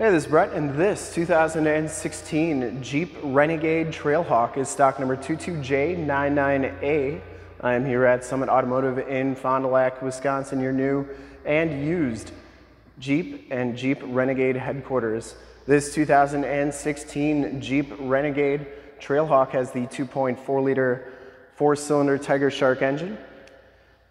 Hey, this is Brett, and this 2016 Jeep Renegade Trailhawk is stock number 22J99A. I am here at Summit Automotive in Fond du Lac, Wisconsin, your new and used Jeep and Jeep Renegade headquarters. This 2016 Jeep Renegade Trailhawk has the 2.4 liter four cylinder Tigershark engine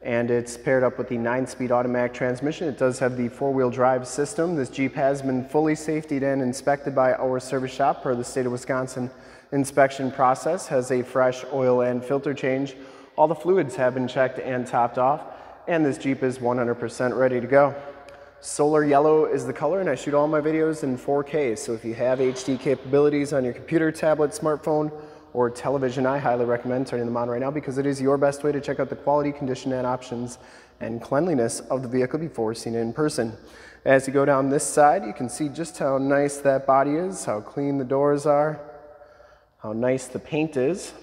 and it's paired up with the nine speed automatic transmission. It does have the four wheel drive system. This Jeep has been fully safetied and inspected by our service shop per the state of Wisconsin inspection process, has a fresh oil and filter change. All the fluids have been checked and topped off, and this Jeep is 100% ready to go. Solar yellow is the color and I shoot all my videos in 4K. So if you have HD capabilities on your computer, tablet, smartphone, or television, I highly recommend turning them on right now because it is your best way to check out the quality, condition, and options and cleanliness of the vehicle before seeing it in person. As you go down this side, you can see just how nice that body is, how clean the doors are, how nice the paint is.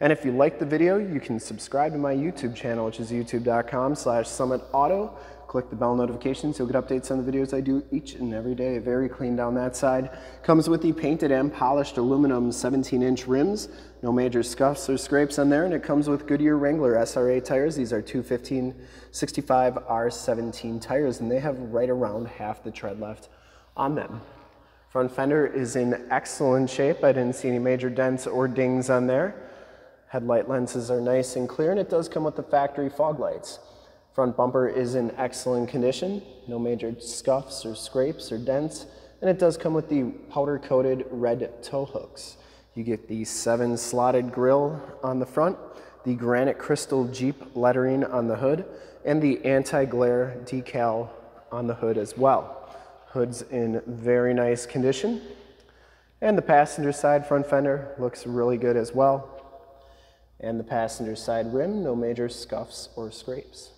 And if you like the video, you can subscribe to my YouTube channel, which is youtube.com slash summitauto. Click the bell notifications. You'll get updates on the videos I do each and every day. Very clean down that side. Comes with the painted and polished aluminum 17-inch rims. No major scuffs or scrapes on there. And it comes with Goodyear Wrangler SRA tires. These are 215 65 R17 tires, and they have right around half the tread left on them. Front fender is in excellent shape. I didn't see any major dents or dings on there. Headlight lenses are nice and clear, and it does come with the factory fog lights. Front bumper is in excellent condition, no major scuffs or scrapes or dents, and it does come with the powder coated red tow hooks. You get the seven slotted grille on the front, the granite crystal Jeep lettering on the hood, and the anti-glare decal on the hood as well. Hood's in very nice condition. And the passenger side front fender looks really good as well. And the passenger side rim, no major scuffs or scrapes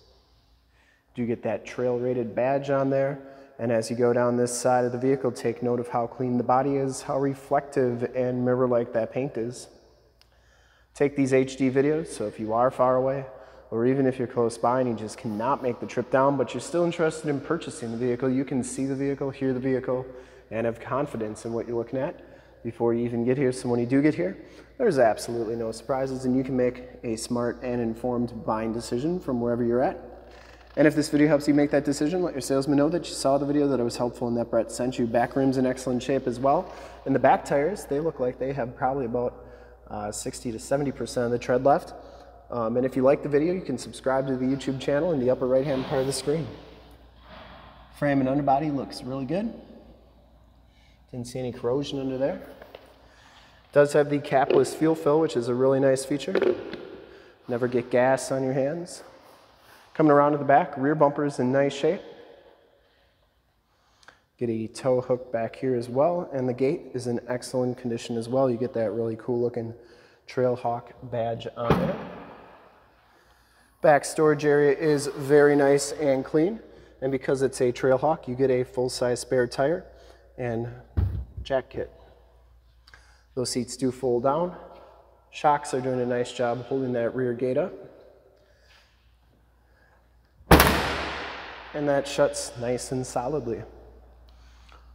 do get that trail rated badge on there. And as you go down this side of the vehicle, take note of how clean the body is, how reflective and mirror-like that paint is. Take these HD videos, so if you are far away, or even if you're close by and you just cannot make the trip down, but you're still interested in purchasing the vehicle, you can see the vehicle, hear the vehicle, and have confidence in what you're looking at before you even get here. So when you do get here, there's absolutely no surprises, and you can make a smart and informed buying decision from wherever you're at. And if this video helps you make that decision, let your salesman know that you saw the video, that it was helpful, and that Brett sent you. Back rims in excellent shape as well. And the back tires, they look like they have probably about uh, 60 to 70% of the tread left. Um, and if you like the video, you can subscribe to the YouTube channel in the upper right-hand part of the screen. Frame and underbody looks really good. Didn't see any corrosion under there. Does have the capless fuel fill, which is a really nice feature. Never get gas on your hands. Coming around to the back, rear bumper is in nice shape. Get a tow hook back here as well, and the gate is in excellent condition as well. You get that really cool looking Trailhawk badge on there. Back storage area is very nice and clean, and because it's a Trailhawk, you get a full-size spare tire and jack kit. Those seats do fold down. Shocks are doing a nice job holding that rear gate up. And that shuts nice and solidly.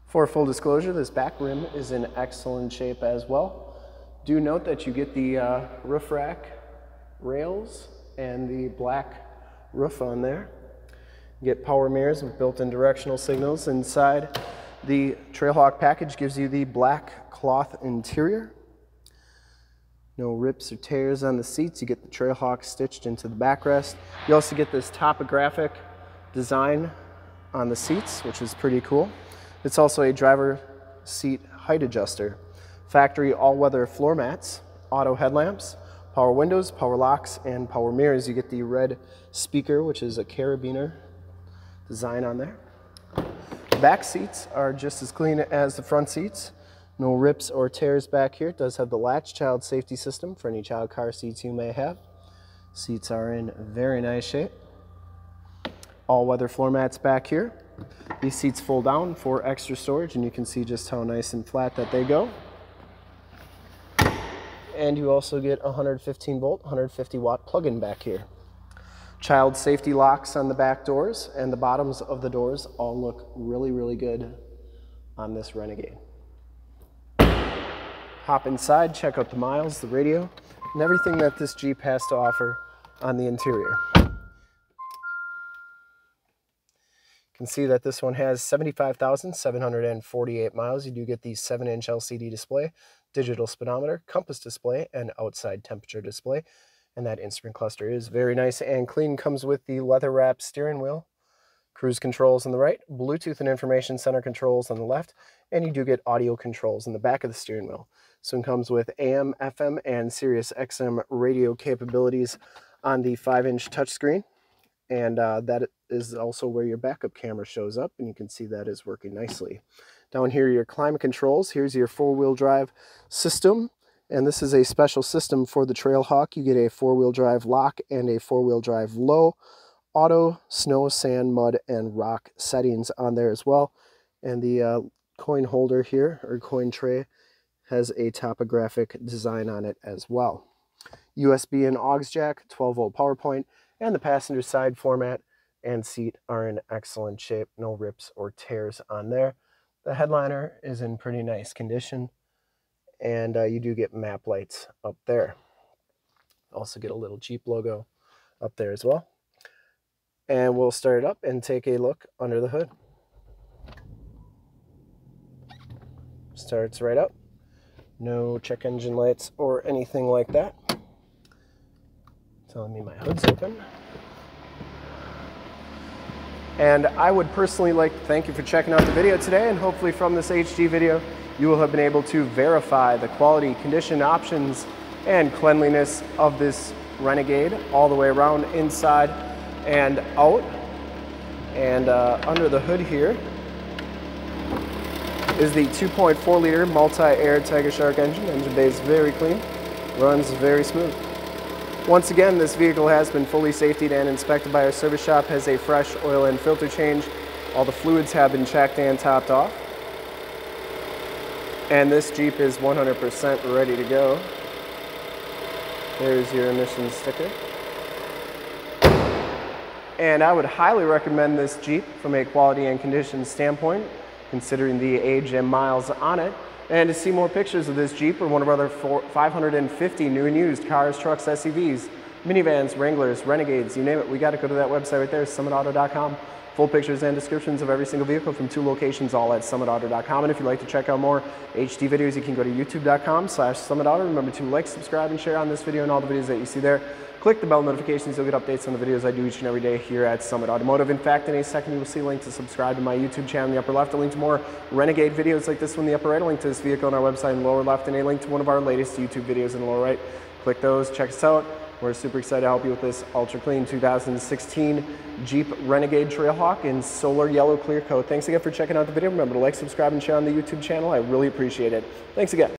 For full disclosure, this back rim is in excellent shape as well. Do note that you get the uh, roof rack rails and the black roof on there. You get power mirrors with built-in directional signals inside. The Trailhawk package gives you the black cloth interior. No rips or tears on the seats. You get the Trailhawk stitched into the backrest. You also get this topographic design on the seats, which is pretty cool. It's also a driver seat height adjuster. Factory all-weather floor mats, auto headlamps, power windows, power locks, and power mirrors. You get the red speaker, which is a carabiner design on there. Back seats are just as clean as the front seats. No rips or tears back here. It does have the latch child safety system for any child car seats you may have. Seats are in very nice shape all-weather floor mats back here. These seats fold down for extra storage and you can see just how nice and flat that they go. And you also get a 115 volt, 150 watt plug-in back here. Child safety locks on the back doors and the bottoms of the doors all look really, really good on this Renegade. Hop inside, check out the miles, the radio, and everything that this Jeep has to offer on the interior. Can see that this one has 75,748 miles. You do get the 7-inch LCD display, digital speedometer, compass display, and outside temperature display. And that instrument cluster is very nice and clean. Comes with the leather wrapped steering wheel, cruise controls on the right, Bluetooth and information center controls on the left, and you do get audio controls in the back of the steering wheel. So it comes with AM, FM, and Sirius XM radio capabilities on the 5-inch touchscreen. And uh, that is also where your backup camera shows up, and you can see that is working nicely. Down here, your climate controls. Here's your four-wheel drive system, and this is a special system for the Trailhawk. You get a four-wheel drive lock and a four-wheel drive low, auto, snow, sand, mud, and rock settings on there as well. And the uh, coin holder here, or coin tray, has a topographic design on it as well. USB and aux jack, 12 volt power point, and the passenger side format and seat are in excellent shape. No rips or tears on there. The headliner is in pretty nice condition and uh, you do get map lights up there. Also get a little Jeep logo up there as well. And we'll start it up and take a look under the hood. Starts right up. No check engine lights or anything like that. Telling me my hood's open. And I would personally like to thank you for checking out the video today and hopefully from this HD video you will have been able to verify the quality, condition, options, and cleanliness of this Renegade all the way around inside and out. And uh, under the hood here is the 2.4 liter multi-air Tigershark engine. Engine bay is very clean, runs very smooth. Once again, this vehicle has been fully safetied and inspected by our service shop, has a fresh oil and filter change. All the fluids have been checked and topped off. And this Jeep is 100% ready to go. There's your emissions sticker. And I would highly recommend this Jeep from a quality and condition standpoint considering the age and miles on it. And to see more pictures of this Jeep or one of our other 550 new and used cars, trucks, SUVs, minivans, Wranglers, Renegades, you name it, we got to go to that website right there, summitauto.com. Full pictures and descriptions of every single vehicle from two locations, all at summitauto.com. And if you'd like to check out more HD videos, you can go to youtube.com slash summitauto. Remember to like, subscribe, and share on this video and all the videos that you see there. Click the bell notifications, you'll get updates on the videos I do each and every day here at Summit Automotive. In fact, in a second, you will see a link to subscribe to my YouTube channel in the upper left, a link to more Renegade videos like this one in the upper right, a link to this vehicle on our website in the lower left, and a link to one of our latest YouTube videos in the lower right. Click those, check us out. We're super excited to help you with this ultra clean 2016 Jeep Renegade Trailhawk in solar yellow clear coat. Thanks again for checking out the video. Remember to like, subscribe, and share on the YouTube channel. I really appreciate it. Thanks again.